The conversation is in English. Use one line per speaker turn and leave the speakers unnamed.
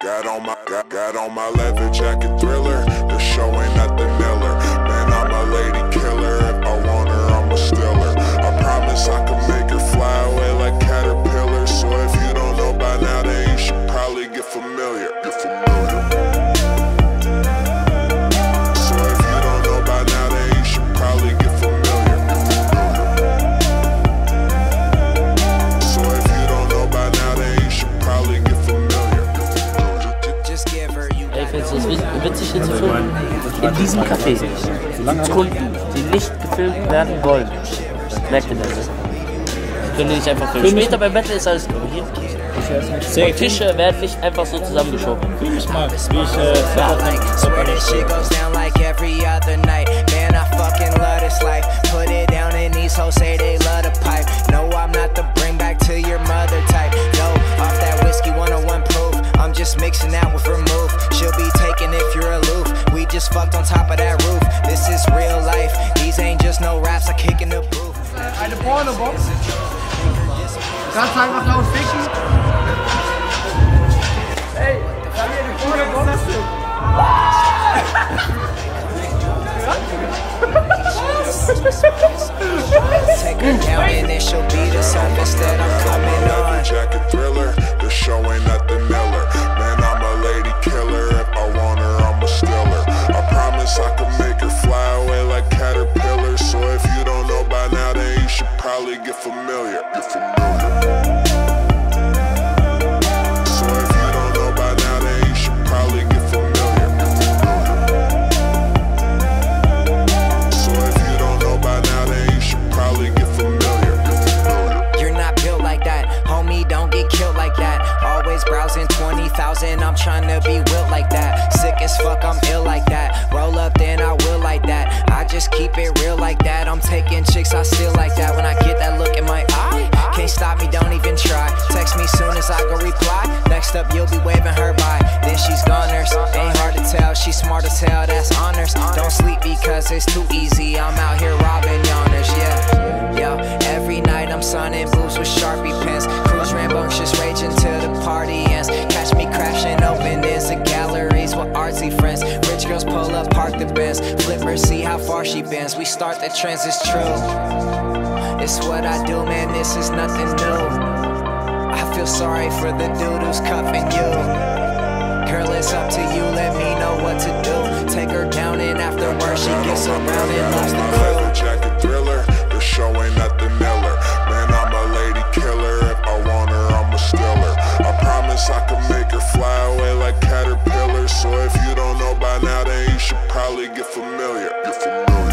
got on my got, got on my leather jacket thriller. The show ain't nothing iller. Man, I'm a lady killer. If I want her, I'm a stiller. I promise I can make her fly away like caterpillars. So if you don't know by now, then you should probably get familiar. Get familiar.
Wit- zu filmen? In diesem Café Kunden, die nicht gefilmt werden wollen. Merkt ihr das? Können die nicht einfach filmen. Später beim Battle ist alles korrigiert.
Die Tische
werden nicht einfach so zusammengeschoben.
Wie ich mag, wie ich äh, Swear this shit goes
down like every other night. Man, I fucking love this life. Put it down and these hoes say they love the pipe. No, I'm not the bring back to your mother type. No, off that whiskey 101 proof. I'm just mixing that with vermouth. She'll be taken if you're aloof. We just fucked on top of that roof. This is real life. These ain't just no raps I kick in the booth. eine Pornobox. Ganz einfach laut ficken. Ey, da
haben wir eine Pornobox.
Take her down and then she'll be the surface that I'm coming on.
jacket thriller. The show ain't nothing
like that. Homie. Don't get killed like that. Always browsing 20,000. I'm trying to be built like that. Sick as fuck, I'm ill like just keep it real like that. I'm taking chicks, I still like that. When I get that look in my eye, can't stop me, don't even try. Text me soon as I go reply. Next up, you'll be waving her by. Then she's goners. Ain't hard to tell, she's smart as hell, that's honors. Don't sleep because it's too easy. I'm out here robbing yawners, yeah. Yeah, every night I'm sunning boots with Sharpie park the Benz. Flip her, see how far she bends. We start the trends, it's true. It's what I do, man, this is nothing new. I feel sorry for the dude who's cuffing you. Girl, it's up to you, let me know what to do. Take her down, and afterwards she gets around and loves the crew.
Jacket thriller, the show ain't nothing else. familiar, you're familiar.